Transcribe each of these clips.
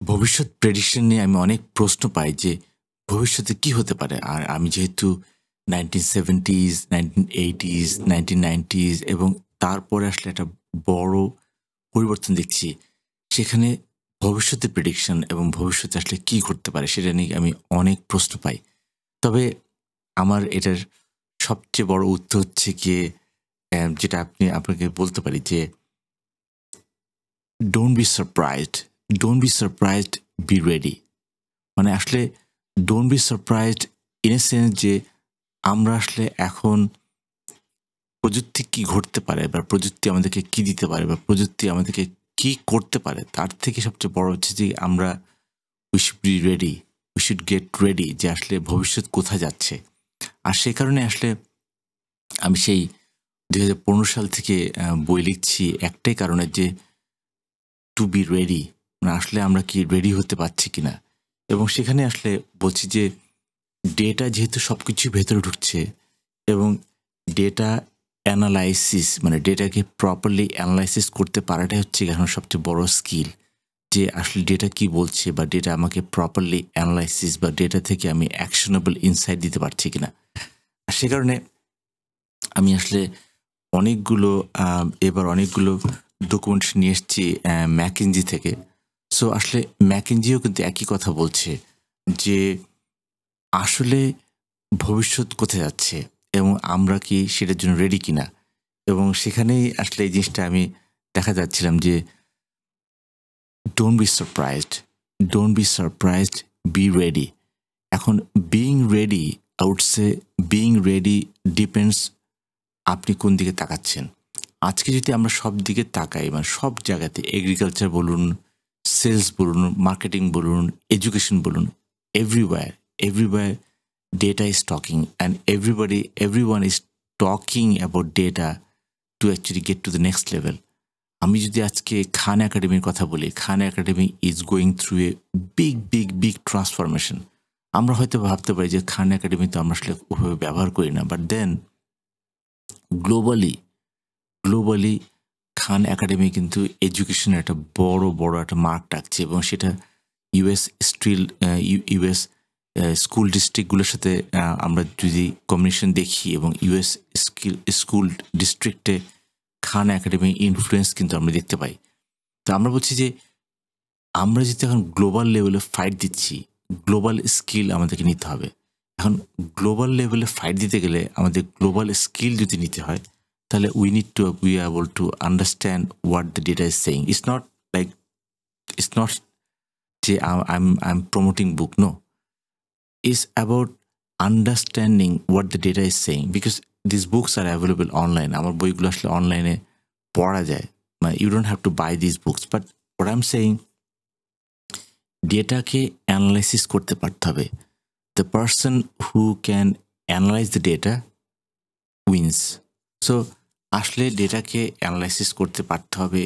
ভবিষ্যৎ প্রেডিকশন নিয়ে আমি অনেক প্রশ্ন পাই যে ভবিষ্যতে কি হতে পারে? আর আমি যেহেতু nineteen seventies nineteen eighties nineteen nineties এবং তারপরে আসলে একটা বড় পরিবর্তন দেখছি, সেখানে ভবিষ্যতের প্রেডিকশন এবং ভবিষ্যতে আসলে কি ঘটতে পারে সেটা নিয়ে আমি অনেক প্রশ্ন পাই। তবে আমার এটার সবচেয়ে বড় উত্তর হচ্ছে গিয়ে যেটা আপনি, আপনাকে বলতে পারি যে don't be surprised don't be surprised be ready মানে আসলে don't be surprised in a sense যে আমরা আসলে এখন প্রযুক্তি কি ঘটতে পারে বা প্রযুক্তি আমাদেরকে কি দিতে পারে বা প্রযুক্তি আমাদেরকে কি করতে পারে, তার থেকে সবচেয়ে বড় হচ্ছে যে আমরা we should be ready we should get ready যে আসলে ভবিষ্যৎ কোথায় যাচ্ছে। আর সেই কারণে আসলে আমি সেই দুই হাজার পনেরো সাল থেকে বই লিখছি একটাই কারণে যে টু বি রেডি মানে আসলে আমরা কি রেডি হতে পারছি কিনা? এবং সেখানে আসলে বলছি যে ডেটা যেহেতু সব কিছু ভেতরে ঢুকছে এবং ডেটা অ্যানালাইসিস মানে ডেটাকে প্রপারলি অ্যানালাইসিস করতে পারাটাই হচ্ছে এখন সবচেয়ে বড় স্কিল যে আসলে ডেটা কি বলছে বা ডেটা আমাকে প্রপারলি অ্যানালাইসিস বা ডেটা থেকে আমি অ্যাকশনেবল ইনসাইট দিতে পারছি কিনা। আর সে কারণে আমি আসলে অনেকগুলো এবার অনেকগুলো ডকুমেন্টস নিয়ে এসেছি ম্যাকেনজি থেকে। সো আসলে ম্যাকেনজিও কিন্তু একই কথা বলছে যে আসলে ভবিষ্যৎ কোথায় যাচ্ছে এবং আমরা কি সেটার জন্য রেডি কিনা? এবং সেখানেই আসলে এই জিনিসটা আমি দেখা যাচ্ছিলাম যে don't be surprised don't be surprised be ready এখন being ready outset being ready depends আপনি কোন দিকে তাকাচ্ছেন। আজকে যদি আমরা সব দিকে তাকাই মানে সব জায়গাতে এগ্রিকালচার বলুন সেলস বলুন মার্কেটিং বলুন এডুকেশন বলুন everywhere everywhere data is talking and everybody, everyone is talking about data to actually get to the next level. আমি যদি আজকে খান একাডেমির কথা বলি, Khan academy is going through a big big big transformation আমরা হয়তো ভাবতে পারি যে খান একাডেমি তো আমরা আসলে ওভাবে ব্যবহার করি না but then globally globally Khan academy কিন্তু এডুকেশনের একটা বড় বড় একটা মার্ক ডাকছে এবং সেটা ইউএস স্টিল ইউএস স্কুল ডিস্ট্রিক্টগুলোর সাথে আমরা যদি কম্বিনেশন দেখি এবং ইউএস স্কিল, স্কুল ডিস্ট্রিক্টে খান একাডেমি ইনফ্লুয়েন্স কিন্তু আমরা দেখতে পাই। তো আমরা বলছি যে, আমরা যেহেতু এখন গ্লোবাল লেভেলে ফাইট দিচ্ছি গ্লোবাল স্কিল আমাদেরকে নিতে হবে। এখন গ্লোবাল লেভেলে ফাইট দিতে গেলে আমাদের গ্লোবাল স্কিল যদি নিতে হয় তাহলে we need to we able to understand what the data is saying it's not like it's not যে I am promoting book no is about understanding what the data is saying because this books are available online আমার বইগুলো আসলে অনলাইনে পড়া যায়। মানে you don't have to buy this books but what I am saying ডেটাকে analysis করতে পারতে হবে। The person who can analyse the data wins so আসলে ডেটাকে অ্যানালাইসিস করতে পারতে হবে,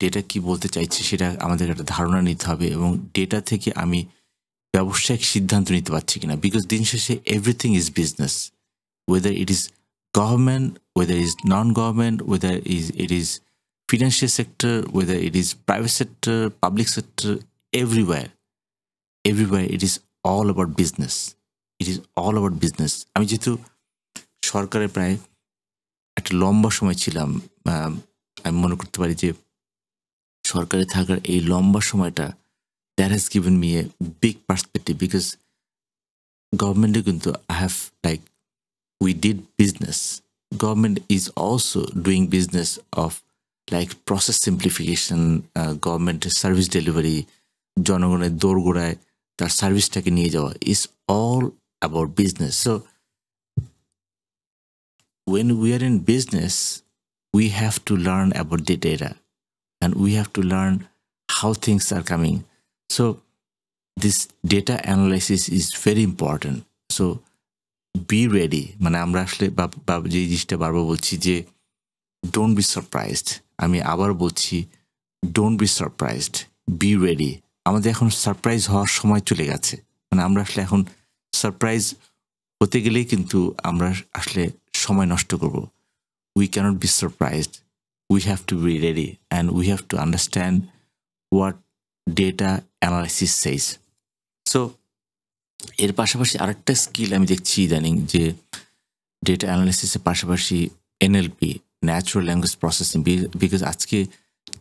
ডেটা কি বলতে চাইছে সেটা আমাদের একটা ধারণা নিতে হবে এবং ডেটা থেকে আমি ব্যবসায়িক সিদ্ধান্ত নিতে পারছি কিনা। বিকজ দিন শেষে everything is business whether it is government whether is non government whether is it is financial sector whether it is private sector public sector everywhere everywhere it is all about business it is all about business আমি যেহেতু সরকারের প্রায় একটা লম্বা সময় ছিলাম আমি মনে করতে পারি যে সরকারে থাকার এই লম্বা সময়টা that has given me a big perspective because গভর্নমেন্টে কিন্তু I have like we did business government is also doing business of like process simplification গভর্নমেন্টের সার্ভিস ডেলিভারি জনগণের দৌড়গোড়ায় তার সার্ভিসটাকে নিয়ে যাওয়া is all about business so when we are in business, we have to learn about the data and we have to learn how things are coming. So this data analysis is very important. So be ready মানে আমরা আসলে বাব- বাব- যে জিনিসটা বারবার বলছি যে ডোন্ট বি সারপ্রাইজড আমি আবার বলছি don't be surprised be ready আমাদের এখন সারপ্রাইজ হওয়ার সময় চলে গেছে মানে আমরা আসলে এখন সারপ্রাইজ হতে গেলেই কিন্তু আমরা আসলে সময় নষ্ট করব। We can't be surprised we have to be ready and we have to understand what data analysis says so এর পাশাপাশি আরেকটা স্কিল আমি দেখছি ইদানিং যে ডেটা অ্যানালিসিসের পাশাপাশি NLP natural language processing because আজকে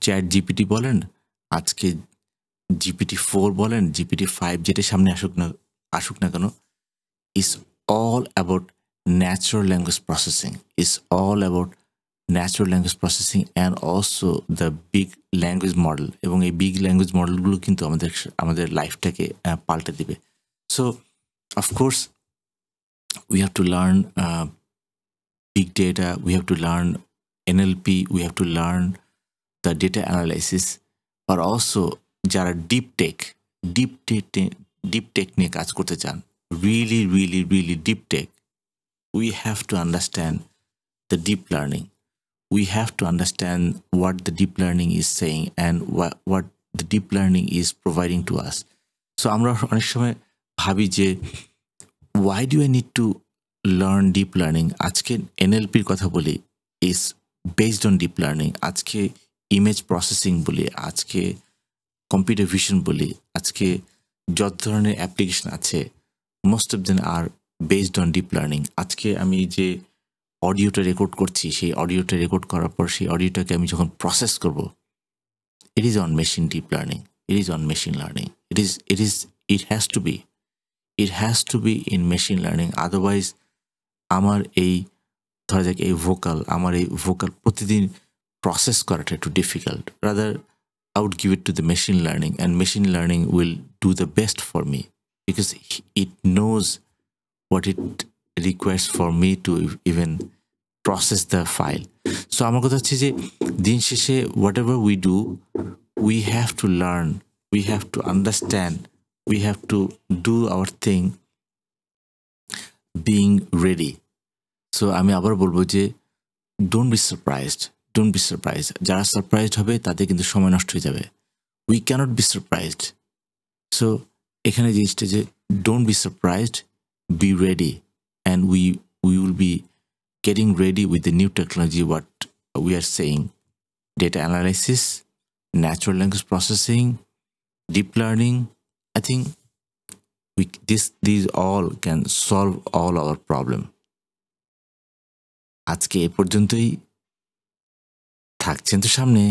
চ্যাট জিপিটি বলেন, আজকে জিপিটি ফোর বলেন জিপিটি ফাইভ যেটা সামনে আসুক না আসুক না কেন is all about natural language processing is all about natural language processing and also the big language model এবং এই বিগ ল্যাঙ্গুয়েজ মডেলগুলো কিন্তু আমাদের আমাদের লাইফটাকে পাল্টে দিবে। So of course we have to learn uh, big data we have to learn nlp we have to learn the data analysis but also যারা deep tech deep tech deep tech নিয়ে কাজ করতে চান really really really deep tech we have to understand the deep learning we have to understand what the deep learning is saying and what, what the deep learning is providing to us so আমরা অনেক সময় ভাবি যে why do I need to learn deep learning আজকে এনএলপির কথা বলি is based on deep learning আজকে ইমেজ প্রসেসিং বলি আজকে কম্পিউটার ভিশন বলি আজকে যত ধরনের অ্যাপ্লিকেশন আছে most of them are based on deep learning আজকে আমি যে অডিওটা রেকর্ড করছি সেই অডিওটা রেকর্ড করার পর সেই অডিওটাকে আমি যখন প্রসেস করব it is on machine deep learning it is on machine learning it is it is it has to be it has to be in machine learning otherwise আমার এই ধরা যাক এই ভোকাল আমার এই ভোকাল প্রতিদিন প্রসেস করাটা একটু difficult rather I would give it to the machine learning, and machine learning will do the best for me because it knows what it requires for me to even process the file. So, আমার কথা হচ্ছে যে, দিন শেষে whatever we do we have to learn we have to understand we have to do our thing being ready so আমি আবার বলব যে don't be surprised don't be surprise যারা সারপ্রাইজড হবে, তাদের কিন্তু সময় নষ্ট হয়ে যাবে। We can't be surprised so এখানে জিনিসটা যে don't be surprised be ready and we we will be getting ready with the new technology what we are saying data analysis natural language processing deep learning i think we this these all can solve all our problem আজকে এ পর্যন্তই থাকছেন তো সামনে